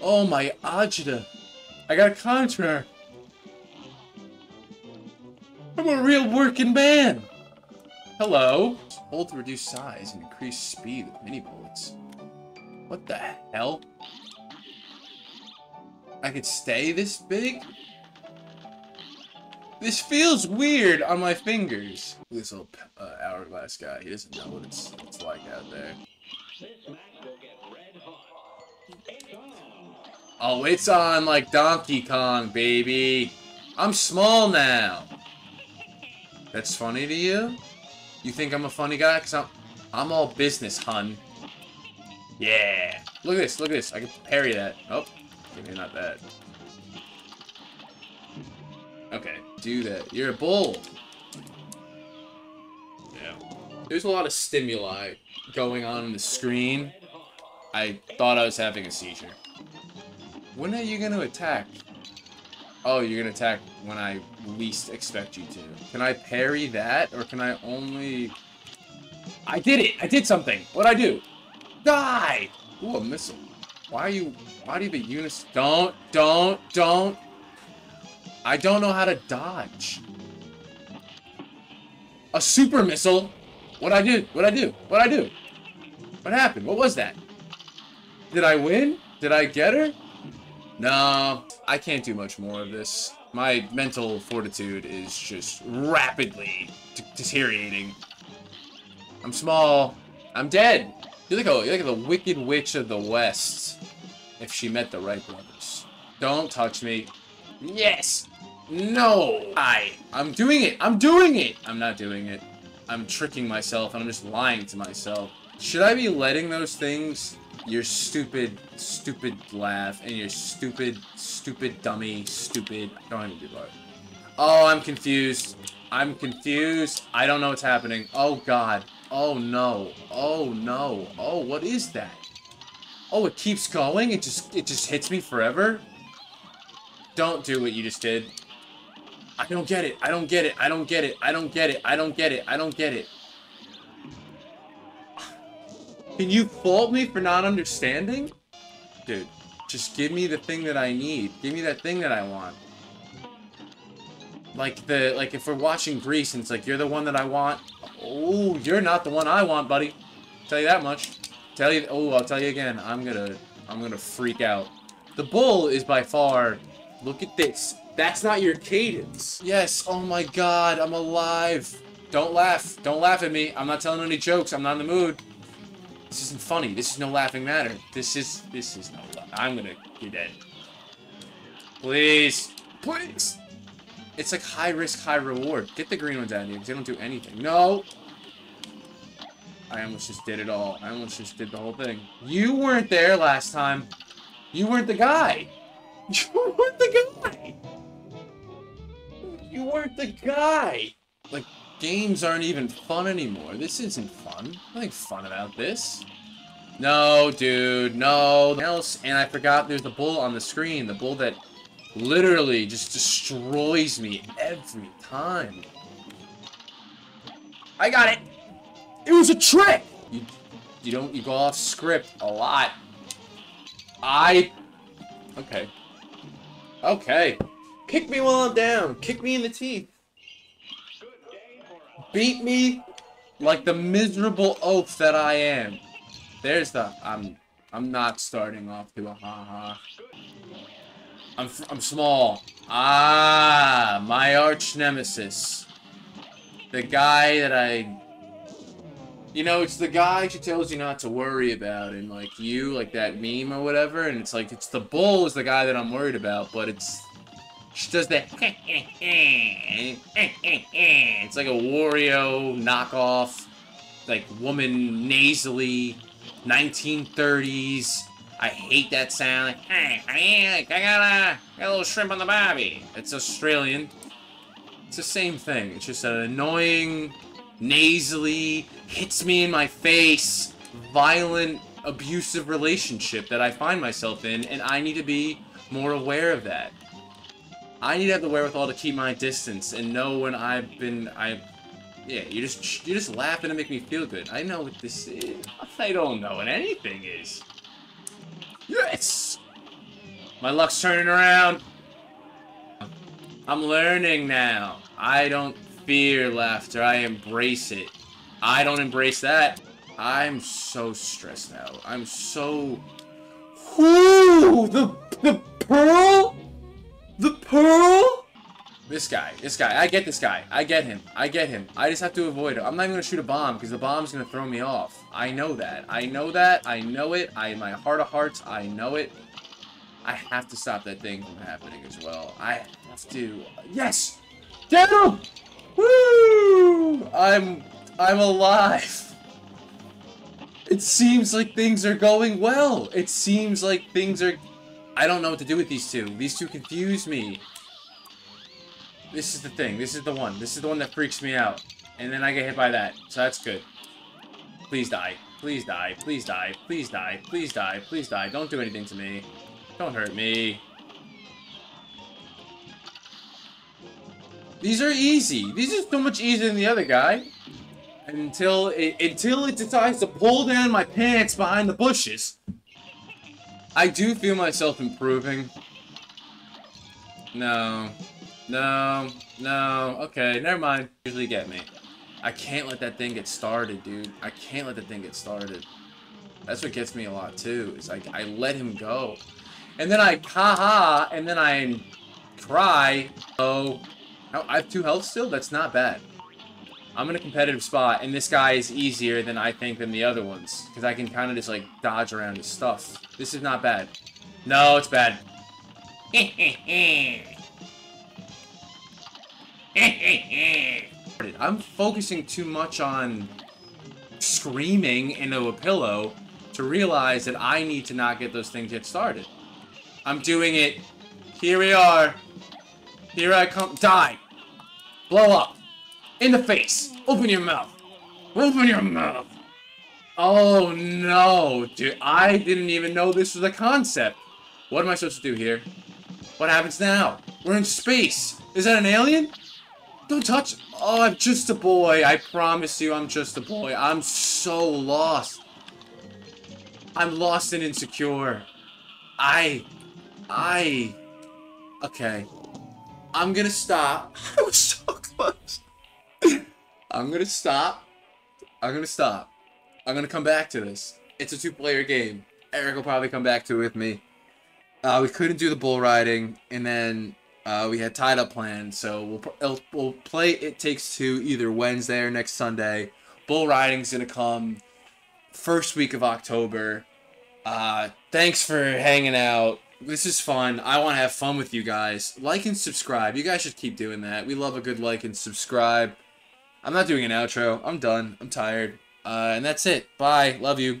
Oh my Ajita. I got a contract. I'm a real working man. Hello. Hold to reduce size and increase speed with mini bullets. What the hell? I could stay this big? This feels weird on my fingers. This little uh, hourglass guy, he doesn't know what it's, it's like out there. Oh, it's on like Donkey Kong, baby. I'm small now. That's funny to you? You think I'm a funny guy? Cause I'm, I'm all business, hun. Yeah. Look at this, look at this. I can parry that. Oh, maybe not that. Okay, do that. You're a bull. Yeah. There's a lot of stimuli going on in the screen. I thought I was having a seizure. When are you going to attack? Oh, you're going to attack when I least expect you to. Can I parry that, or can I only... I did it! I did something! What'd I do? Die! Ooh, a missile. Why are you... Why do you be Unis... Don't, don't, don't, I don't know how to dodge. A super missile? What I do? What I do? What I do? What happened? What was that? Did I win? Did I get her? No, I can't do much more of this. My mental fortitude is just rapidly deteriorating. I'm small. I'm dead. You're like, a, you're like the Wicked Witch of the West. If she met the Wright brothers. Don't touch me. Yes! No! I. I'm doing it! I'm doing it! I'm not doing it. I'm tricking myself and I'm just lying to myself. Should I be letting those things, your stupid, stupid laugh, and your stupid, stupid dummy, stupid, don't even do that. Oh, I'm confused. I'm confused. I don't know what's happening. Oh, God. Oh, no. Oh, no. Oh, what is that? Oh, it keeps going? It just, it just hits me forever? Don't do what you just did. I don't get it. I don't get it. I don't get it. I don't get it. I don't get it. I don't get it. Can you fault me for not understanding? Dude, just give me the thing that I need. Give me that thing that I want. Like the like if we're watching Grease and it's like you're the one that I want. Oh, you're not the one I want, buddy. Tell you that much. Tell you oh, I'll tell you again. I'm gonna I'm gonna freak out. The bull is by far Look at this. That's not your cadence. Yes, oh my god, I'm alive. Don't laugh. Don't laugh at me. I'm not telling any jokes. I'm not in the mood. This isn't funny. This is no laughing matter. This is, this is no, I'm gonna be dead. Please. Please. It's like high risk, high reward. Get the green ones out of here because they don't do anything. No. I almost just did it all. I almost just did the whole thing. You weren't there last time. You weren't the guy. You weren't the guy! You weren't the guy! Like, games aren't even fun anymore. This isn't fun. Nothing fun about this. No, dude, no. Else, and I forgot there's the bull on the screen. The bull that literally just destroys me every time. I got it! It was a trick! You, you don't, you go off script a lot. I... Okay. Okay. Kick me while I'm down. Kick me in the teeth. Beat me like the miserable oaf that I am. There's the... I'm... I'm not starting off to a ha-ha. I'm, I'm small. Ah, my arch nemesis. The guy that I... You know, it's the guy she tells you not to worry about, and like you, like that meme or whatever, and it's like, it's the bull is the guy that I'm worried about, but it's... She does that... It's like a Wario knockoff, like, woman nasally, 1930s, I hate that sound. Like, hey, I got a, got a little shrimp on the barbie. It's Australian. It's the same thing. It's just an annoying, nasally, hits me in my face, violent, abusive relationship that I find myself in, and I need to be more aware of that. I need to have the wherewithal to keep my distance and know when I've been, I, yeah, you just, you just laughing to make me feel good. I know what this is. I don't know what anything is. Yes! My luck's turning around. I'm learning now. I don't fear laughter. I embrace it. I don't embrace that. I'm so stressed out. I'm so... Whoo! The, the pearl? The pearl? This guy. This guy. I get this guy. I get him. I get him. I just have to avoid him. I'm not even going to shoot a bomb because the bomb's going to throw me off. I know that. I know that. I know it. I, my heart of hearts, I know it. I have to stop that thing from happening as well. I have to. Yes! Him! Woo! I'm... I'm alive. It seems like things are going well. It seems like things are... I don't know what to do with these two. These two confuse me. This is the thing. This is the one. This is the one that freaks me out. And then I get hit by that. So that's good. Please die. Please die. Please die. Please die. Please die. Please die. Don't do anything to me. Don't hurt me. These are easy. These are so much easier than the other guy. Until it, until it decides to pull down my pants behind the bushes. I do feel myself improving. No. No. No. Okay, never mind. Usually get me. I can't let that thing get started, dude. I can't let that thing get started. That's what gets me a lot, too. Is like, I let him go. And then I haha, and then I cry. Oh, I have two health still? That's not bad. I'm in a competitive spot, and this guy is easier than I think than the other ones. Because I can kind of just, like, dodge around his stuff. This is not bad. No, it's bad. I'm focusing too much on screaming into a pillow to realize that I need to not get those things get started. I'm doing it. Here we are. Here I come. Die. Blow up. In the face. Open your mouth. Open your mouth. Oh no, dude. I didn't even know this was a concept. What am I supposed to do here? What happens now? We're in space. Is that an alien? Don't touch. Oh, I'm just a boy. I promise you I'm just a boy. I'm so lost. I'm lost and insecure. I... I... Okay. I'm gonna stop. I was so close. I'm gonna stop. I'm gonna stop. I'm gonna come back to this. It's a two-player game. Eric will probably come back to it with me. Uh, we couldn't do the bull riding, and then uh, we had tied up plans, so we'll we'll play It Takes Two either Wednesday or next Sunday. Bull riding's gonna come first week of October. Uh, thanks for hanging out. This is fun. I want to have fun with you guys. Like and subscribe. You guys should keep doing that. We love a good like and subscribe. I'm not doing an outro. I'm done. I'm tired. Uh, and that's it. Bye. Love you.